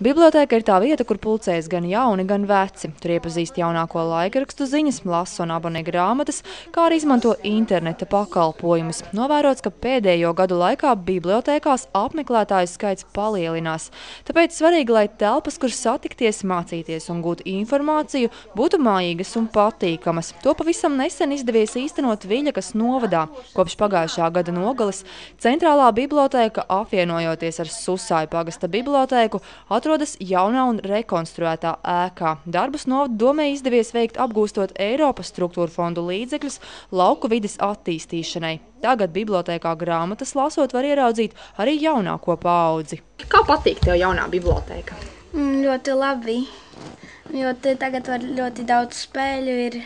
Bibliotēka ir tā vieta, kur pulcējas gan jauni, gan veci. Tur iepazīst jaunāko laikrakstu ziņas, lasa un abonē grāmatas, kā arī izmanto interneta pakalpojumus. Novērots, ka pēdējo gadu laikā bibliotēkās apmeklētāju skaits palielinās. Tāpēc svarīgi, lai telpas, kur satikties, mācīties un gūt informāciju, būtu mājīgas un patīkamas. To pavisam nesen izdevies īstenot Viļakas novadā. Kopš pagājušā gada nogales centrālā bibliotēka apvienojoties ar Susāju pagasta bibliotēku atrodas jaunā un rekonstruētā ēkā. Darbus novada domē izdevies veikt apgūstot Eiropas struktūra fondu līdzekļus lauku vides attīstīšanai. Tagad bibliotēkā grāmatas lasot var ieraudzīt arī jaunāko paudzi. Kā patīk tev jaunā bibliotēka? Mm, ļoti labi, jo te tagad var ļoti daudz spēļu ir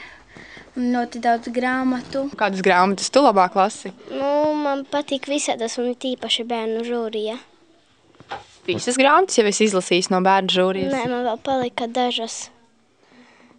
un ļoti daudz grāmatu. Kādas grāmatas tu labāk lasi? Nu, man patīk visādas un tīpaši bērnu žūrija. Visas grāmatas jau esi izlasījis no bērnu žūrijas? Nē, man vēl palika dažas,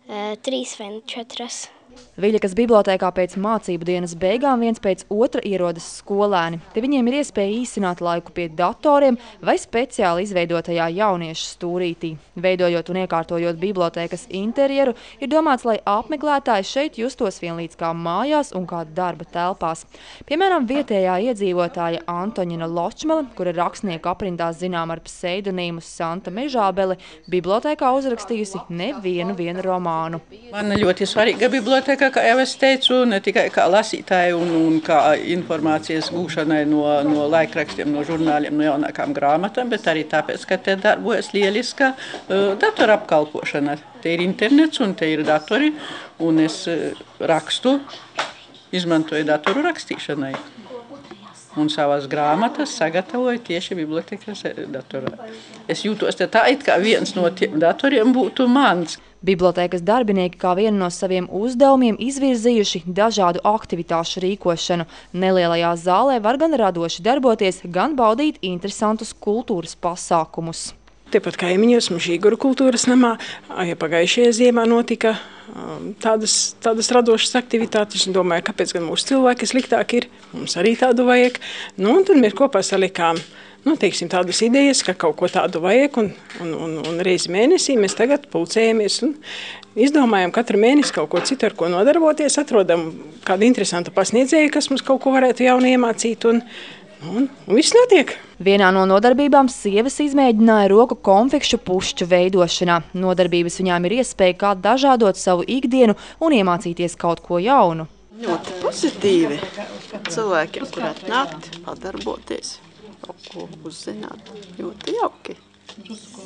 e, trīs vai četras. Viļakas bibliotēkā pēc mācību dienas beigām viens pēc otra ierodas skolēni. Te viņiem ir iespēja īsināt laiku pie datoriem vai speciāli izveidotajā jauniešu stūrītī. Veidojot un iekārtojot bibliotēkas interjeru, ir domāts, lai apmeklētāji šeit justos vienlīdz kā mājās un kā darba telpās. Piemēram, vietējā iedzīvotāja Antoņina Ločmele, kura rakstnieku aprindās zinām ar pseidonīmu Santa Mežābeli, bibliotēkā uzrakstījusi nevienu vienu romānu. Man ļoti svarīga bibliotēka kā jau es teicu, ne tikai kā lasītāji un, un kā informācijas gūšanai no, no laikrakstiem, no žurnāliem, no jaunākām grāmatām, bet arī tāpēc, ka te darbojas lieliska uh, datora apkalpošana. Te ir internets un te ir datori, un es uh, rakstu, izmantoju datoru rakstīšanai. Un savas grāmatas sagatavoju tieši bibliotekas datorā. Es jūtos tā, it kā viens no tiem datoriem būtu mans. Bibliotēkas darbinieki kā vienu no saviem uzdevumiem izvirzījuši dažādu aktivitāšu rīkošanu. Nelielajā zālē var gan radoši darboties, gan baudīt interesantus kultūras pasākumus. Tepat kaimiņos, Žīguru kultūras namā, ja pagājušajā ziemā notika tādas, tādas radošas aktivitātes. Es domāju, kāpēc gan mūsu cilvēki sliktāk ir, mums arī tādu vajag. Nu, un tad mēs kopā salikām nu, teiksim, tādas idejas, ka kaut ko tādu vajag. Un, un, un, un reizi mēnesī mēs tagad pulcējamies un izdomājam katru mēnesi kaut ko citu, ar ko nodarboties. Atrodam kādu interesantu pasniedzēju, kas mums kaut ko varētu jaunu iemācīt. Un, Un, un viss notiek. Vienā no nodarbībām sievas izmēģināja roku konfekšu pušķu veidošanā. Nodarbības viņām ir iespēja kā dažādot savu ikdienu un iemācīties kaut ko jaunu. Ļoti pozitīvi. Cilvēkiem varētu nākt, padarboties kaut ko uzzināt. Ļoti jauki.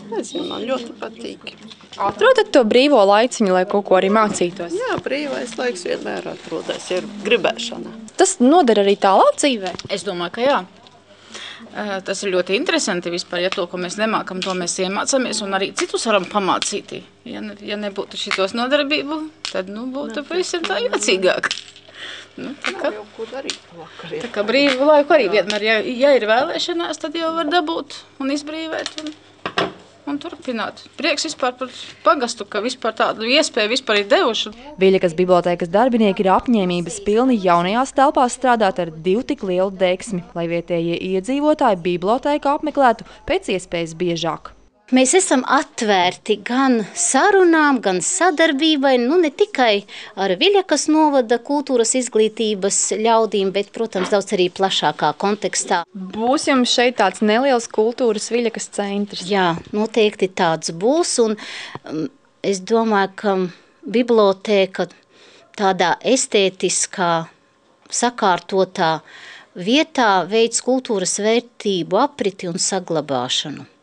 Nezinu, man ļoti patīk. Atrodat to brīvo laiciņu, lai kaut ko arī mācītos? Jā, brīvais laiks vienmēr atrodas, ir gribēšana. Tas noder arī tālāk dzīvē? Es domāju, ka jā. Tas ir ļoti interesanti vispār, ja to, ko mēs nemākam, to mēs iemācāmies un arī citus varam pamācīt. Ja, ne, ja nebūtu šitos nodarbību, tad nu, būtu pavisam tā jocīgāk. Nu, tā kā, tā kā brīvu laiku arī vienmēr, ja, ja ir vēlēšanās, tad jau var dabūt un izbrīvēt un, un turpināt. Prieks vispār par pagastu, ka vispār tādu iespēju vispār ir devuši. Viļakas bibliotēkas darbinieki ir apņēmības pilni jaunajās telpās strādāt ar divu tik lielu deksmi, lai vietējie iedzīvotāji bibliotēku apmeklētu pēc iespējas biežāk. Mēs esam atvērti gan sarunām, gan sadarbībai, nu ne tikai ar Viļakas novada kultūras izglītības ļaudīm, bet, protams, daudz arī plašākā kontekstā. Būs jums šeit tāds neliels kultūras Viļakas centrs? Jā, noteikti tāds būs, un um, es domāju, ka bibliotēka tādā estētiskā, sakārtotā vietā veids kultūras vērtību apriti un saglabāšanu.